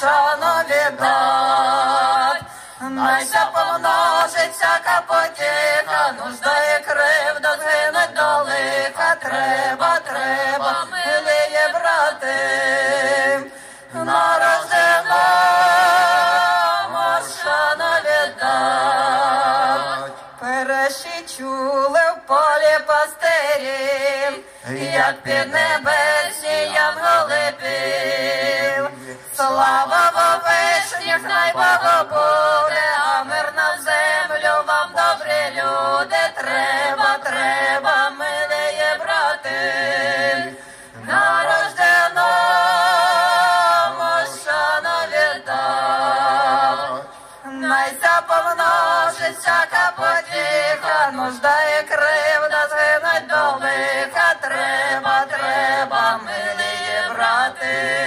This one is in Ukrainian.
шану віддать. Найся помножиться капотіка, нужда і кривда згинуть до. Треба, треба, милиє брати, нарождена шану віддать. Перші чули в полі пастирів, як під небесні янголи най Богу а мир на землю вам добрі люди. Треба, треба, милиє брати, нарожденому шану віддав. Найся помножиться капотіха, нужда і кривда згинуть до лиха. Треба, треба, милі брати.